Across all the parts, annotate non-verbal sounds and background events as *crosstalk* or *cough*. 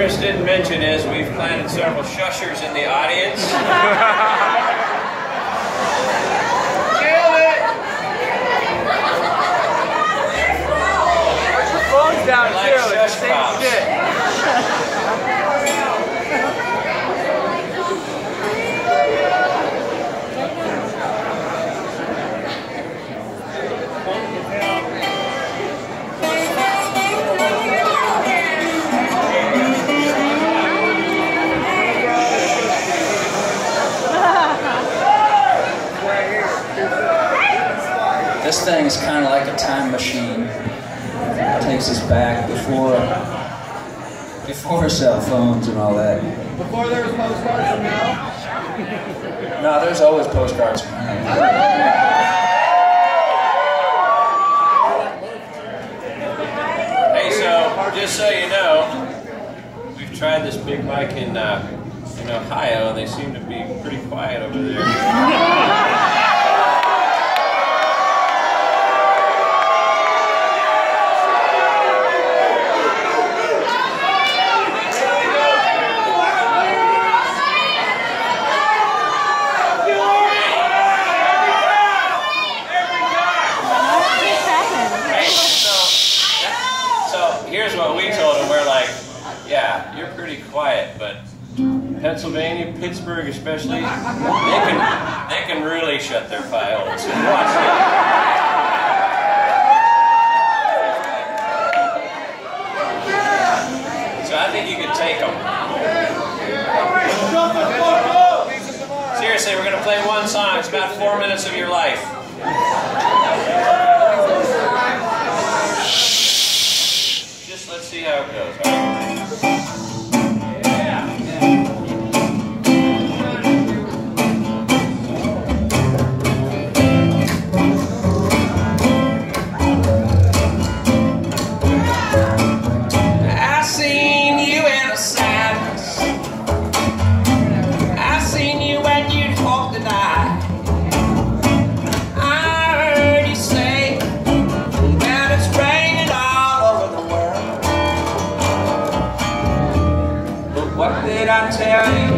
Chris didn't mention is we've planted several shushers in the audience. *laughs* Killed it! Put your Phone's down too. This thing is kind of like a time machine. It takes us back before before cell phones and all that. Before there was postcards from now. *laughs* No, there's always postcards from now. Hey, so just so you know, we've tried this big mic in uh, in Ohio, and they seem to be pretty quiet over there. *laughs* Hey, so, so here's what we told them. We're like, yeah, you're pretty quiet, but Pennsylvania, Pittsburgh especially, they can they can really shut their it. So I think you could take them. Seriously, we're gonna play one song. It's about four minutes of your life. Did I tell you?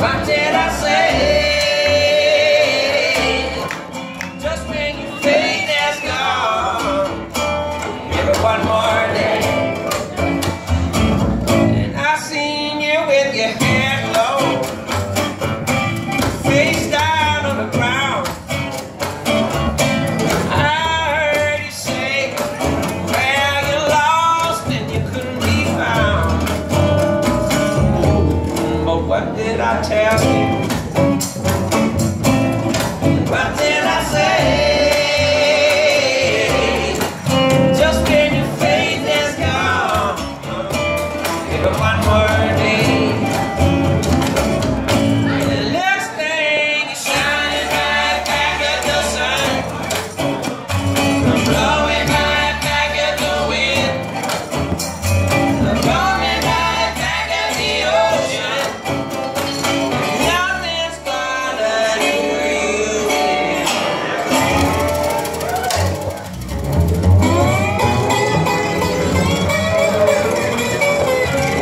What did I say? What did I tell you?